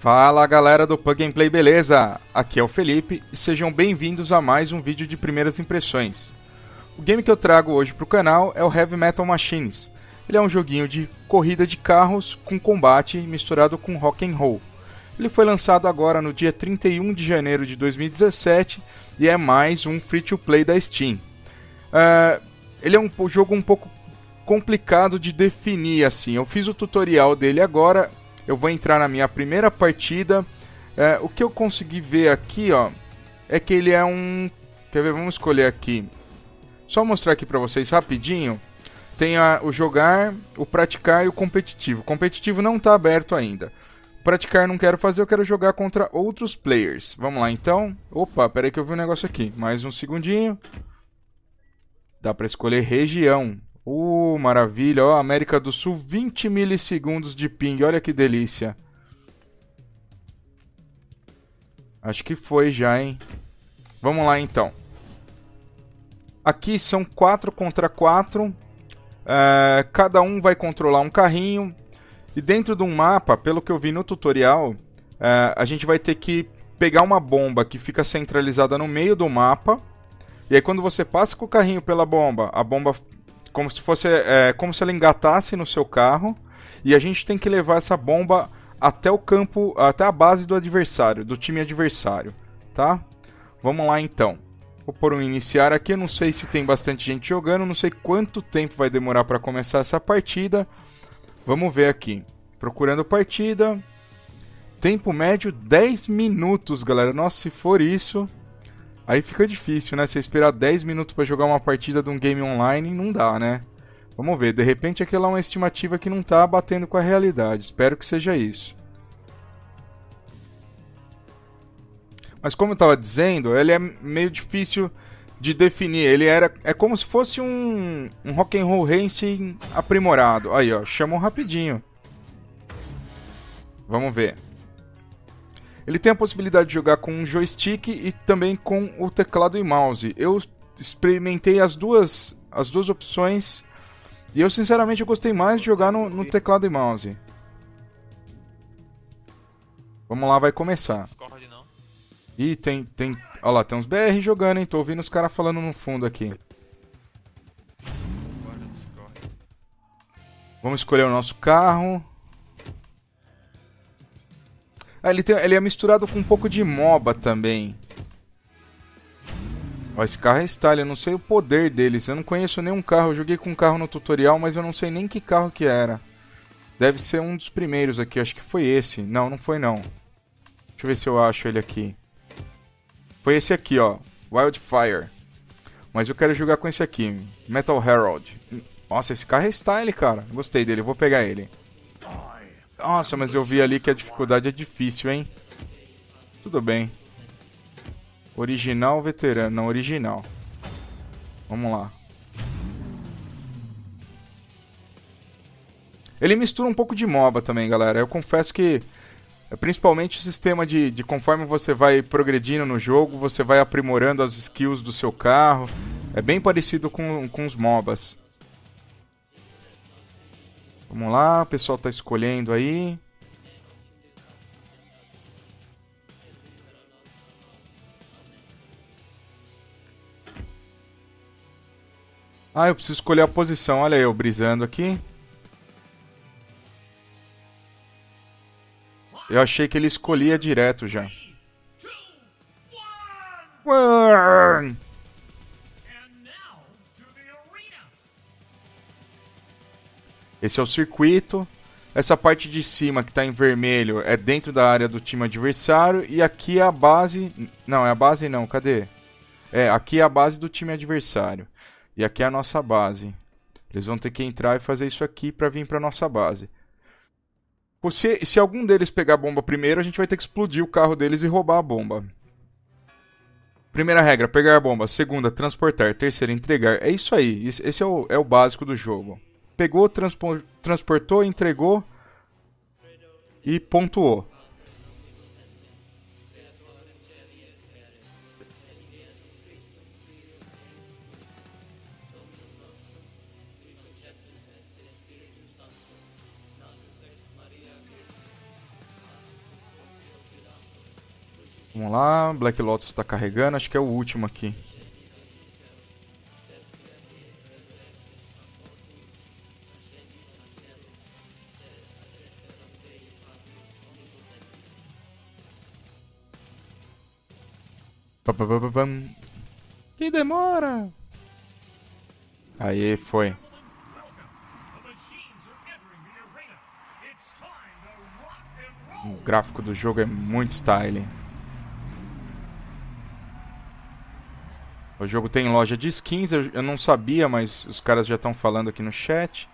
Fala galera do Pug Gameplay, beleza? Aqui é o Felipe e sejam bem-vindos a mais um vídeo de primeiras impressões. O game que eu trago hoje para o canal é o Heavy Metal Machines. Ele é um joguinho de corrida de carros com combate misturado com rock and roll. Ele foi lançado agora no dia 31 de janeiro de 2017 e é mais um free-to-play da Steam. Uh, ele é um jogo um pouco complicado de definir assim. Eu fiz o tutorial dele agora eu vou entrar na minha primeira partida. É, o que eu consegui ver aqui, ó, é que ele é um... Quer ver? Vamos escolher aqui. Só mostrar aqui para vocês rapidinho. Tem a, o jogar, o praticar e o competitivo. O competitivo não está aberto ainda. Praticar não quero fazer, eu quero jogar contra outros players. Vamos lá então. Opa, peraí que eu vi um negócio aqui. Mais um segundinho. Dá para escolher região. Uh, maravilha. Ó, América do Sul, 20 milissegundos de ping. Olha que delícia. Acho que foi já, hein? Vamos lá, então. Aqui são 4 contra 4. É, cada um vai controlar um carrinho. E dentro de um mapa, pelo que eu vi no tutorial, é, a gente vai ter que pegar uma bomba que fica centralizada no meio do mapa. E aí quando você passa com o carrinho pela bomba, a bomba como se fosse é, como se ela engatasse no seu carro e a gente tem que levar essa bomba até o campo, até a base do adversário, do time adversário, tá? Vamos lá então. Vou pôr um iniciar aqui, eu não sei se tem bastante gente jogando, não sei quanto tempo vai demorar para começar essa partida. Vamos ver aqui. Procurando partida. Tempo médio 10 minutos, galera. Nossa, se for isso, Aí fica difícil, né? Você esperar 10 minutos para jogar uma partida de um game online, não dá, né? Vamos ver, de repente aquela é uma estimativa que não tá batendo com a realidade. Espero que seja isso. Mas como eu estava dizendo, ele é meio difícil de definir. Ele era é como se fosse um, um rock and roll racing aprimorado. Aí, ó, chamam rapidinho. Vamos ver. Ele tem a possibilidade de jogar com um joystick e também com o teclado e mouse. Eu experimentei as duas, as duas opções e eu sinceramente eu gostei mais de jogar no, no teclado e mouse. Vamos lá, vai começar. Ih, tem, tem... Olha lá, tem uns BR jogando, hein? Tô ouvindo os caras falando no fundo aqui. Vamos escolher o nosso carro. Ah, ele, tem, ele é misturado com um pouco de MOBA também. Ó, esse carro é style, eu não sei o poder deles. Eu não conheço nenhum carro. Eu joguei com um carro no tutorial, mas eu não sei nem que carro que era. Deve ser um dos primeiros aqui. Acho que foi esse. Não, não foi não. Deixa eu ver se eu acho ele aqui. Foi esse aqui, ó. Wildfire. Mas eu quero jogar com esse aqui. Metal Herald. Nossa, esse carro é style, cara. Gostei dele. Vou pegar ele. Nossa, mas eu vi ali que a dificuldade é difícil, hein? Tudo bem. Original, veterano. Não, original. Vamos lá. Ele mistura um pouco de MOBA também, galera. Eu confesso que, principalmente o sistema de, de conforme você vai progredindo no jogo, você vai aprimorando as skills do seu carro. É bem parecido com, com os MOBAs. Vamos lá, o pessoal está escolhendo aí. Ah, eu preciso escolher a posição. Olha eu brisando aqui. Eu achei que ele escolhia direto já. Esse é o circuito. Essa parte de cima que está em vermelho é dentro da área do time adversário. E aqui é a base. Não, é a base não, cadê? É, aqui é a base do time adversário. E aqui é a nossa base. Eles vão ter que entrar e fazer isso aqui para vir para nossa base. Se, se algum deles pegar a bomba primeiro, a gente vai ter que explodir o carro deles e roubar a bomba. Primeira regra, pegar a bomba. Segunda, transportar. Terceira, entregar. É isso aí. Esse é o, é o básico do jogo pegou, transportou, entregou e pontuou. Vamos lá, Black Lotus tá carregando, acho que é o último aqui. Que demora! Aí foi. O gráfico do jogo é muito style. O jogo tem loja de skins, eu, eu não sabia, mas os caras já estão falando aqui no chat.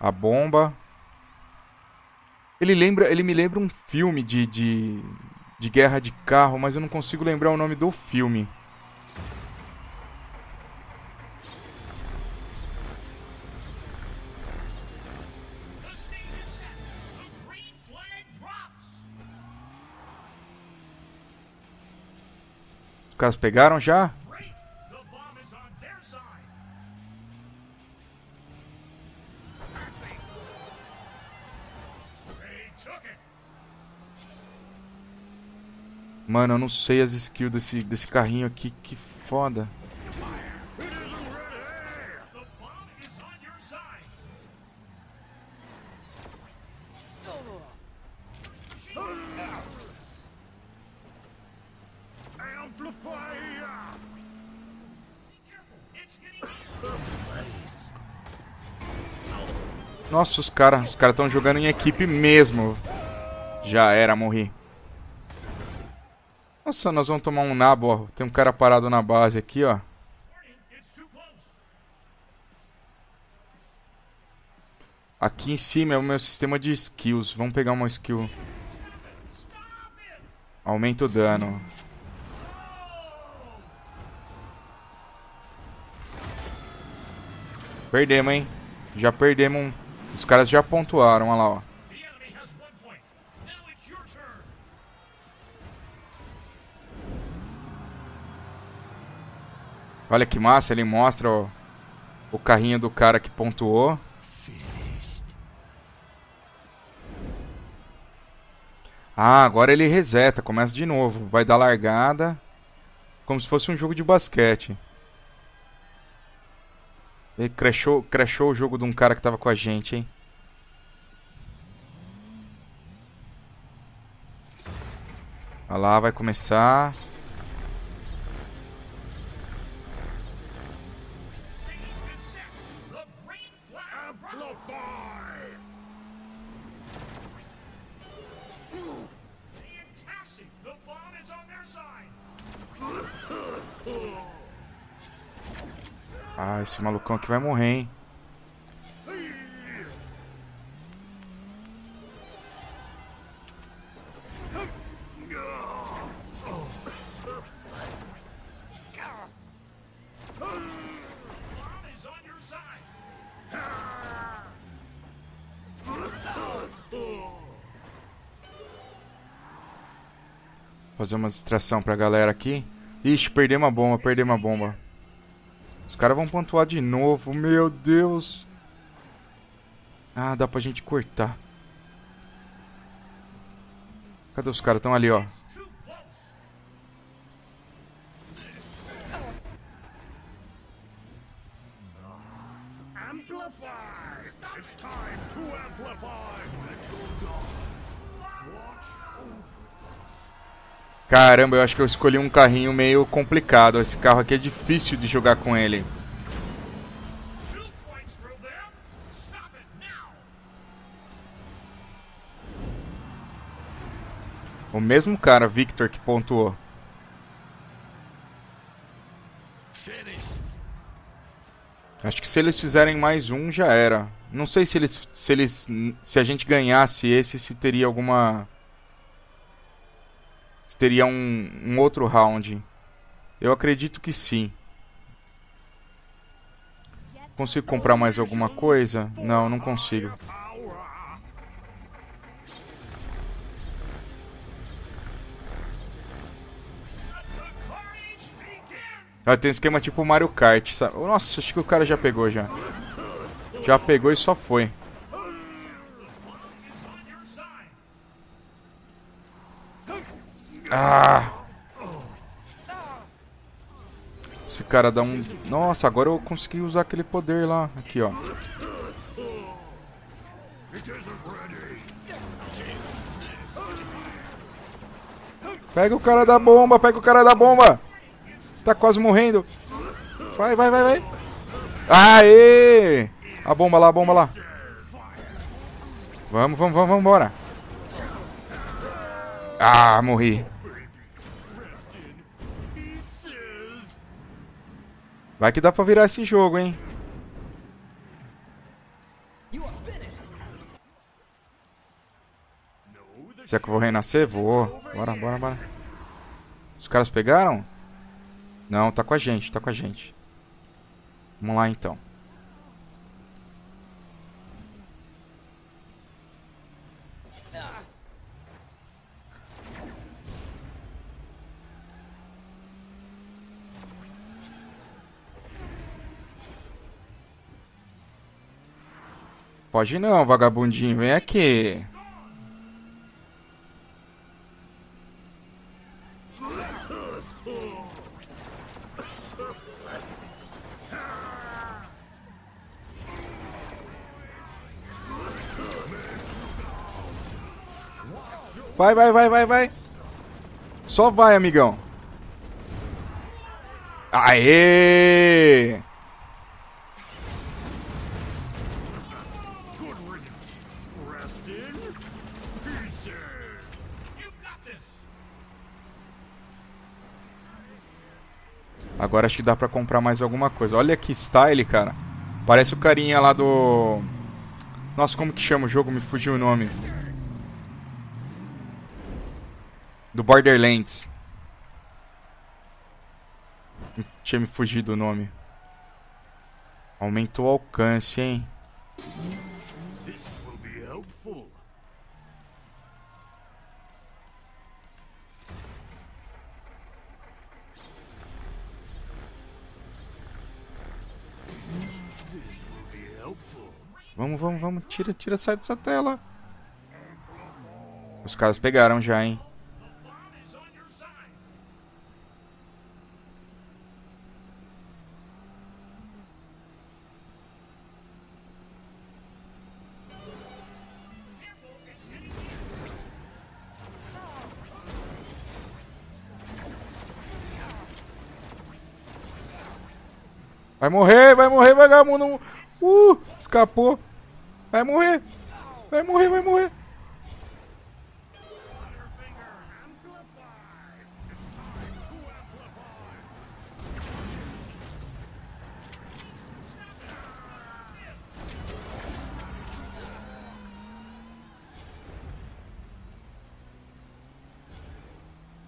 A bomba. Ele lembra, ele me lembra um filme de, de, de guerra de carro, mas eu não consigo lembrar o nome do filme. Os caras pegaram já? Mano, eu não sei as skills desse, desse carrinho aqui. Que foda. Nossa, os caras os cara estão jogando em equipe mesmo. Já era, morri. Nossa, nós vamos tomar um nabo, ó. Tem um cara parado na base aqui, ó. Aqui em cima é o meu sistema de skills. Vamos pegar uma skill. Aumenta o dano. Perdemos, hein? Já perdemos. Os caras já pontuaram, olha lá, ó. Olha que massa, ele mostra ó, o carrinho do cara que pontuou. Ah, agora ele reseta, começa de novo. Vai dar largada. Como se fosse um jogo de basquete. Ele crashou, crashou o jogo de um cara que tava com a gente, hein? Olha lá, vai começar. Ah, esse malucão aqui vai morrer, hein? Fazer uma distração pra galera aqui. Ixi, perdeu uma bomba, perdeu uma bomba. Caras vão pontuar de novo. Meu Deus. Ah, dá pra gente cortar. Cadê os caras? Estão ali, ó. Caramba, eu acho que eu escolhi um carrinho meio complicado. Esse carro aqui é difícil de jogar com ele. O mesmo cara, Victor, que pontuou. Acho que se eles fizerem mais um, já era. Não sei se eles, se eles, se a gente ganhasse esse, se teria alguma teria um, um outro round. Eu acredito que sim. Consigo comprar mais alguma coisa? Não, não consigo. Ah, tem um esquema tipo Mario Kart, sabe? Nossa, acho que o cara já pegou já. Já pegou e só foi. Ah! Esse cara dá um... Nossa, agora eu consegui usar aquele poder lá. Aqui, ó. Pega o cara da bomba, pega o cara da bomba. Tá quase morrendo. Vai, vai, vai, vai. Aê! A bomba lá, a bomba lá. Vamos, vamos, vamos, vamos embora. Ah, morri. Vai que dá pra virar esse jogo, hein? Será que eu vou renascer? Vou. Bora, bora, bora. Os caras pegaram? Não, tá com a gente, tá com a gente. Vamos lá então. Pode não, vagabundinho. Vem aqui. Vai, vai, vai, vai, vai. Só vai, amigão. Aê! Agora acho que dá pra comprar mais alguma coisa. Olha que style, cara. Parece o carinha lá do... Nossa, como que chama o jogo? Me fugiu o nome. Do Borderlands. Tinha me fugido o nome. Aumentou o alcance, hein? Vamos, vamos, vamos. Tira, tira, sai dessa tela. Os caras pegaram já, hein? Vai morrer, vai morrer, vagabundo. Uh, escapou. Vai morrer. Vai morrer, vai morrer.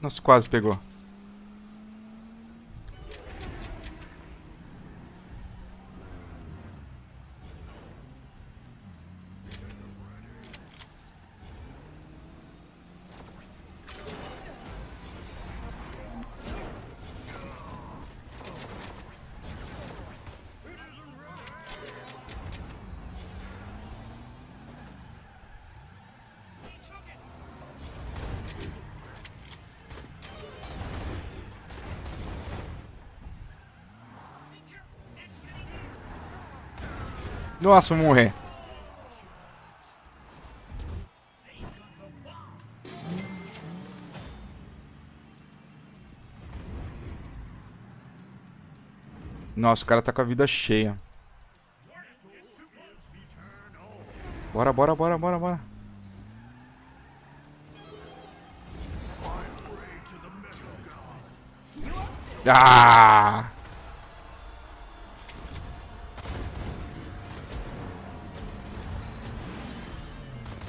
Nossa, quase pegou. Nossa, vou morrer. Nossa, o cara tá com a vida cheia. Bora, bora, bora, bora, bora. Ah!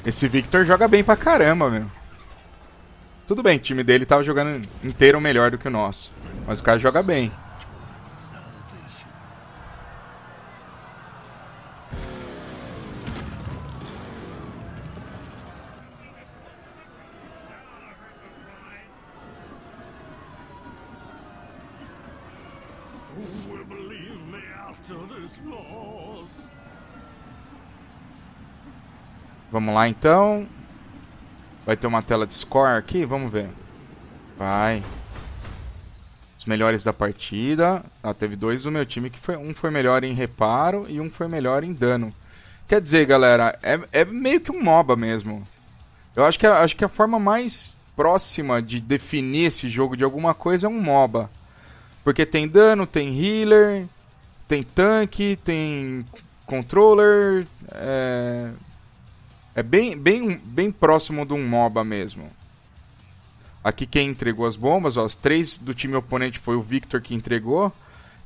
Esse Victor joga bem pra caramba, meu. Tudo bem, o time dele tava jogando inteiro melhor do que o nosso. Mas o cara joga bem. Who will believe me after this loss? Vamos lá então. Vai ter uma tela de score aqui, vamos ver. Vai. Os melhores da partida. Ah, teve dois do meu time que foi um foi melhor em reparo e um foi melhor em dano. Quer dizer, galera, é, é meio que um MOBA mesmo. Eu acho que, acho que a forma mais próxima de definir esse jogo de alguma coisa é um MOBA. Porque tem dano, tem healer, tem tanque, tem controller. É, é bem, bem, bem próximo de um MOBA mesmo. Aqui quem entregou as bombas, ó, as três do time oponente foi o Victor que entregou.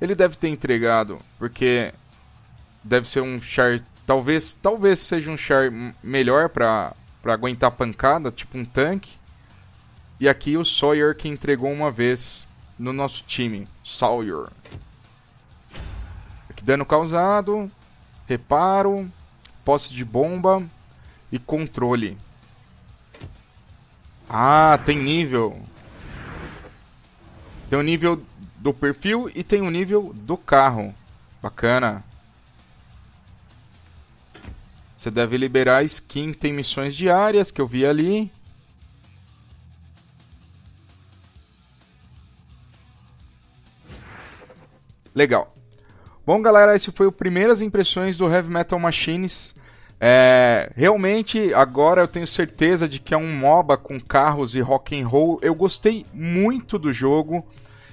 Ele deve ter entregado, porque deve ser um char. Talvez, talvez seja um char melhor para aguentar pancada, tipo um tanque. E aqui o Sawyer que entregou uma vez no nosso time. Sawyer. Aqui dano causado, reparo, posse de bomba e controle. Ah, tem nível. Tem o nível do perfil e tem o nível do carro. Bacana. Você deve liberar skin, tem missões diárias que eu vi ali. Legal. Bom, galera, esse foi o primeiras impressões do Heavy Metal Machines. É, realmente, agora eu tenho certeza de que é um MOBA com carros e rock and roll. Eu gostei muito do jogo.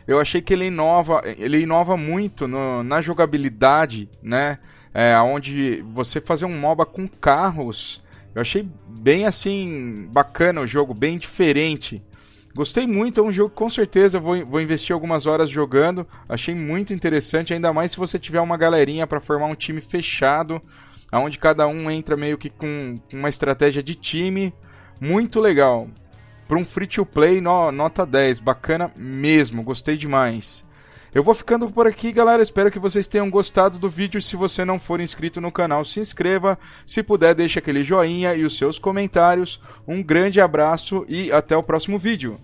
Eu achei que ele inova, ele inova muito no, na jogabilidade, né? É, onde você fazer um MOBA com carros, eu achei bem assim bacana o jogo, bem diferente. Gostei muito, é um jogo que com certeza vou, vou investir algumas horas jogando. Achei muito interessante, ainda mais se você tiver uma galerinha para formar um time fechado onde cada um entra meio que com uma estratégia de time. Muito legal. Para um free to play, no, nota 10. Bacana mesmo, gostei demais. Eu vou ficando por aqui, galera. Espero que vocês tenham gostado do vídeo. Se você não for inscrito no canal, se inscreva. Se puder, deixe aquele joinha e os seus comentários. Um grande abraço e até o próximo vídeo.